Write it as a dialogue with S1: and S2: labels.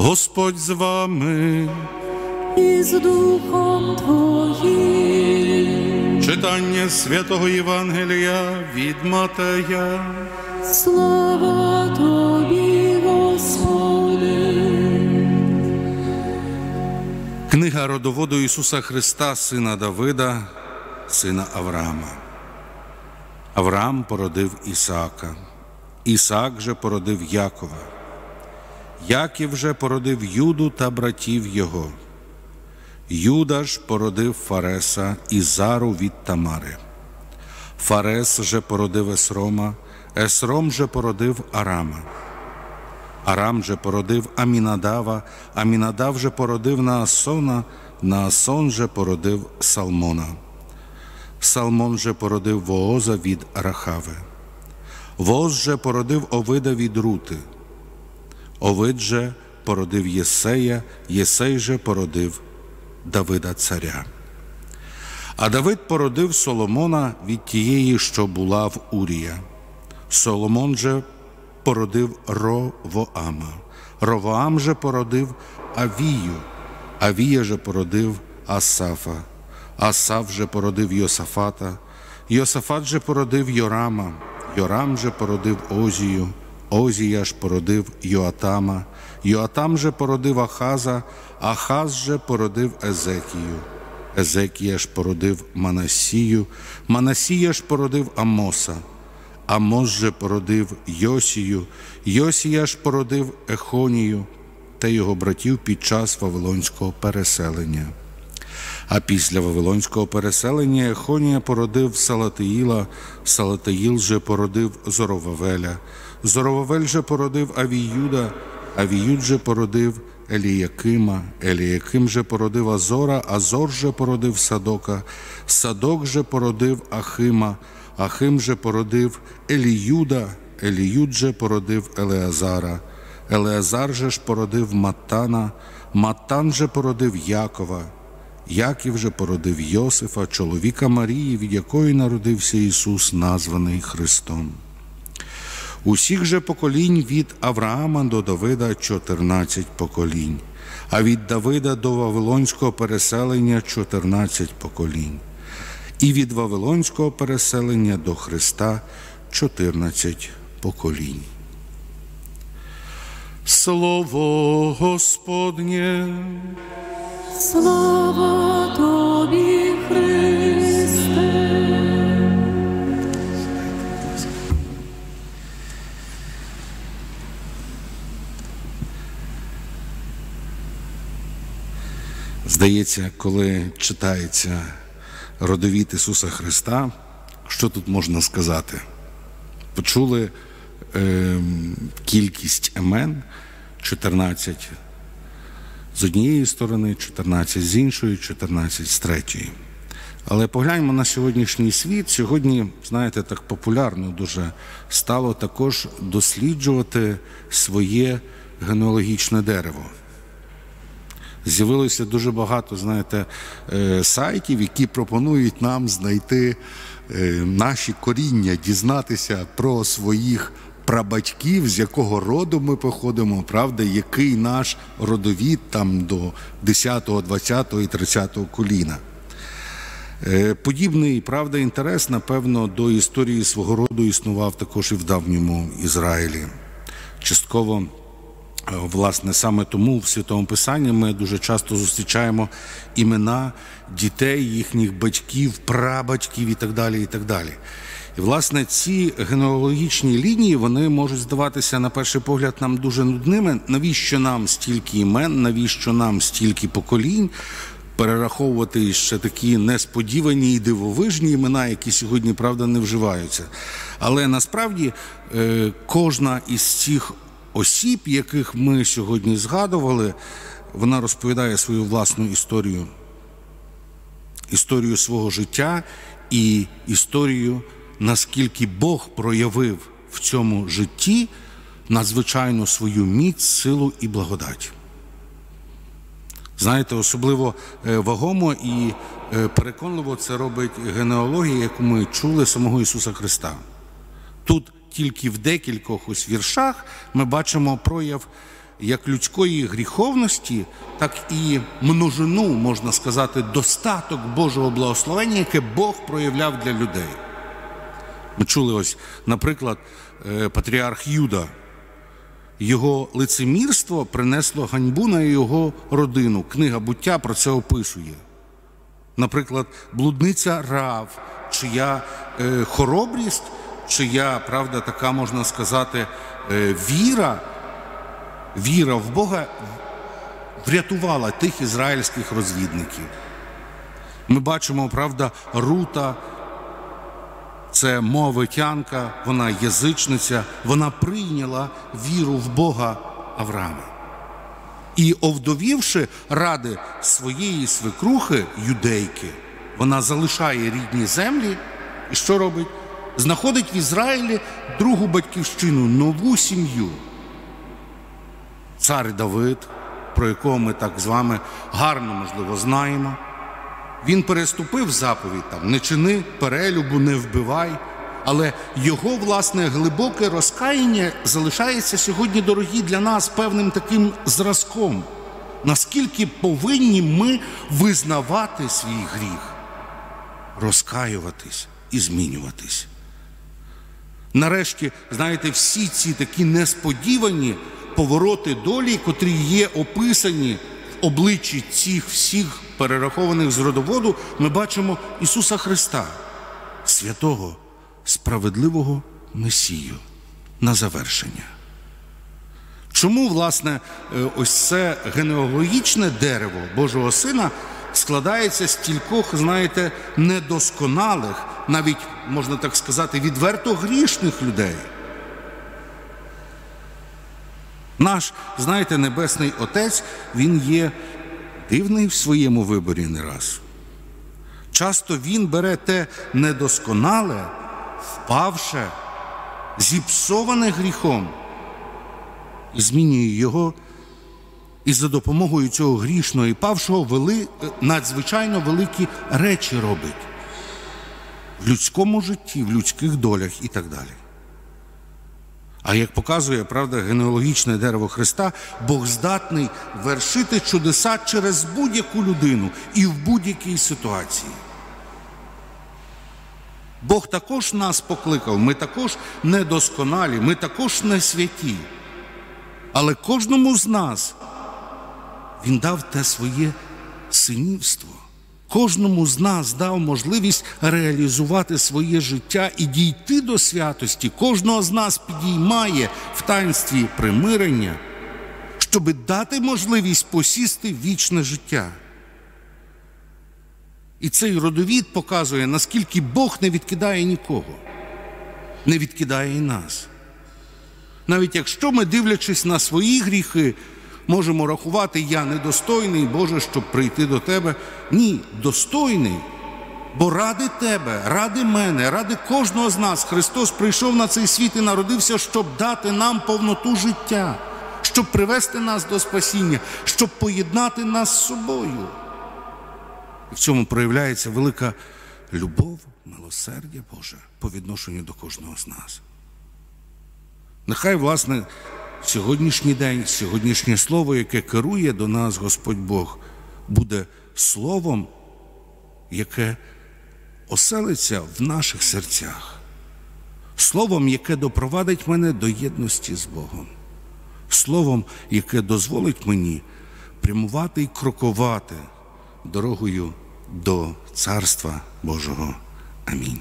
S1: Господь з вами.
S2: і з Духом Твоїм.
S1: Читання святого Євангелія від Матея.
S2: Слава Тобі, Господи.
S1: Книга родоводу Ісуса Христа, сина Давида, сина Авраама. Авраам породив Ісаака. Ісаак же породив Якова. Яків же породив Юду та братів його. Юда ж породив Фареса і Зару від Тамари. Фарес же породив Есрома, Есром же породив Арама. Арам же породив Амінадава, Амінадав же породив Наасона, Наасон же породив Салмона. Салмон же породив Вооза від Рахави. Вооз же породив Овида від Рути. Овид же породив Єсея, Єсей же породив Давида царя. А Давид породив Соломона від тієї, що була в Урія. Соломон же породив Ровоама. Ровоам же породив Авію, Авія же породив Асафа, Асаф же породив Йосафата, Йосафат же породив Йорама, Йорам же породив Озію, Озія ж породив Йоатама, Йоатам же породив Ахаза, Ахаз же породив Езекію. Езекія ж породив Манасію, Манасія ж породив Амоса. Амос же породив Йосію, Йосія ж породив Ехонію та його братів під час Вавилонського переселення. А після Вавилонського переселення Ехонія породив Салатиїла, Салатиїл же породив Зоровавеля, Зоровавель же породив Авіюда, Авіюд же породив Еліякима, Еліяким же породив Азора, Азор же породив Садока, Садок же породив Ахима, Ахим же породив Еліюда, Еліюд же породив Елеазара, Елеазар же ж породив Матана, Матан же породив Якова, Яків же породив Йосифа, чоловіка Марії, від якої народився Ісус, названий Христом. Усіх же поколінь від Авраама до Давида 14 поколінь, а від Давида до Вавилонського переселення 14 поколінь, і від Вавилонського переселення до Христа 14 поколінь. Слово Господнє.
S2: Слава Тобі,
S1: Здається, коли читається родовід Ісуса Христа, що тут можна сказати? Почули е, кількість імен 14 з однієї сторони, 14 з іншої, 14 з третьої. Але погляньмо на сьогоднішній світ. Сьогодні, знаєте, так популярно дуже стало також досліджувати своє генеалогічне дерево. З'явилося дуже багато, знаєте, е, сайтів, які пропонують нам знайти е, наші коріння, дізнатися про своїх прабатьків, з якого роду ми походимо, правда, який наш родовід там до 10, го 20 го і 30 го коліна. Е, Подібний правда інтерес, напевно, до історії свого роду існував також і в давньому Ізраїлі. Частково, власне, саме тому в Святому Писанні ми дуже часто зустрічаємо імена дітей, їхніх батьків, прабатьків і так далі. І так далі. І, власне, ці генеалогічні лінії вони можуть здаватися на перший погляд нам дуже нудними. Навіщо нам стільки імен, навіщо нам стільки поколінь? Перераховувати ще такі несподівані і дивовижні імена, які сьогодні правда не вживаються. Але насправді е, кожна із цих осіб, яких ми сьогодні згадували, вона розповідає свою власну історію, історію свого життя і історію, наскільки Бог проявив в цьому житті надзвичайну свою міць, силу і благодать. Знаєте, особливо е, вагомо і е, переконливо це робить генеалогія, яку ми чули самого Ісуса Христа. Тут тільки в декількох ось віршах ми бачимо прояв як людської гріховності, так і множину, можна сказати, достаток Божого благословення, яке Бог проявляв для людей. Ми чули ось, наприклад, е, патріарх Юда. Його лицемірство принесло ганьбу на його родину. Книга буття про це описує. Наприклад, блудниця Рав, чия е, хоробрість, чия, правда, така можна сказати, е, віра, віра в Бога врятувала тих ізраїльських розвідників. Ми бачимо, правда, Рута, це мовитянка, вона язичниця, вона прийняла віру в Бога Авраама. І овдовівши ради своєї свекрухи, юдейки, вона залишає рідні землі і що робить? Знаходить в Ізраїлі другу батьківщину, нову сім'ю. Цар Давид, про якого ми так з вами гарно, можливо, знаємо. Він переступив заповідь там, не чини перелюбу, не вбивай. Але його власне глибоке розкаяння залишається сьогодні, дорогі, для нас певним таким зразком. Наскільки повинні ми визнавати свій гріх, розкаюватись і змінюватись. Нарешті, знаєте, всі ці такі несподівані повороти долі, котрі є описані в обличчі цих всіх перерахованих з родоводу, ми бачимо Ісуса Христа, святого, справедливого Месію на завершення. Чому, власне, е, ось це генеалогічне дерево Божого Сина складається з кількох, знаєте, недосконалих, навіть можна так сказати, відверто грішних людей? Наш, знаєте, Небесний Отець, він є дивний в своєму виборі не раз. Часто він бере те недосконале, впавше, зіпсоване гріхом і змінює його, і за допомогою цього грішного і павшого вели, надзвичайно великі речі робить в людському житті, в людських долях і так далі. А як показує правда, генеалогічне дерево Христа, Бог здатний вершити чудеса через будь-яку людину і в будь-якій ситуації. Бог також нас покликав, ми також недосконалі, ми також не святі. Але кожному з нас Він дав те своє синівство. Кожному з нас дав можливість реалізувати своє життя і дійти до святості. Кожного з нас підіймає в таїнстві примирення, щоб дати можливість посісти вічне життя. І цей родовід показує, наскільки Бог не відкидає нікого, не відкидає і нас. Навіть якщо ми, дивлячись на свої гріхи, можемо рахувати, я недостойний, Боже, щоб прийти до Тебе. Ні, достойний. Бо ради Тебе, ради мене, ради кожного з нас Христос прийшов на цей світ і народився, щоб дати нам повноту життя, щоб привести нас до спасіння, щоб поєднати нас з собою. І в цьому проявляється велика любов, милосердя Боже по відношенню до кожного з нас. Нехай, власне, сьогоднішній день, сьогоднішнє слово, яке керує до нас Господь Бог, буде словом, яке оселиться в наших серцях, словом, яке допровадить мене до єдності з Богом, словом, яке дозволить мені прямувати і крокувати дорогою до Царства Божого. Амінь.